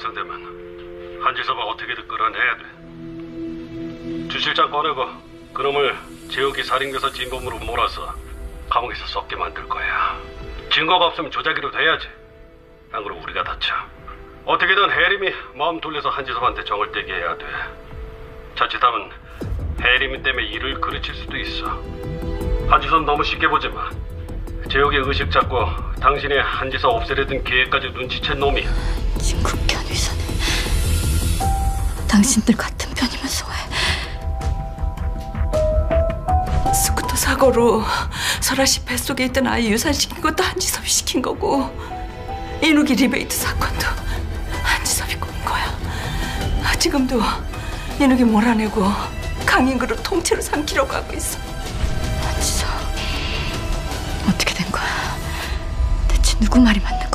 완성되면 한지섭아 어떻게든 끌어내야 돼. 주 실장 꺼내고 그놈을 제욱이 살인교사 진범으로 몰아서 감옥에서 썩게 만들 거야. 증거가 없으면 조작이로 돼야지. 안 그러면 우리가 다쳐. 어떻게든 해림이 마음 돌려서 한지섭한테 정을 떼게 해야 돼. 자칫하면 해림이 때문에 일을 그르칠 수도 있어. 한지섭 너무 쉽게 보지 마. 제욱의 의식 잡고 당신의 한지섭 없애려던 계획까지 눈치챈 놈이야. 의사는 당신들 같은 편이면서 왜 스쿠터 사고로 설아 씨 뱃속에 있던 아이 유산시킨 것도 한지섭이 시킨 거고 인욱이 리베이트 사건도 한지섭이 꾸민 거야. 아, 지금도 인욱이 몰아내고 강인 그룹 통째로 삼키려고 하고 있어. 한지서 어떻게 된 거야? 대체 누구 말이 맞는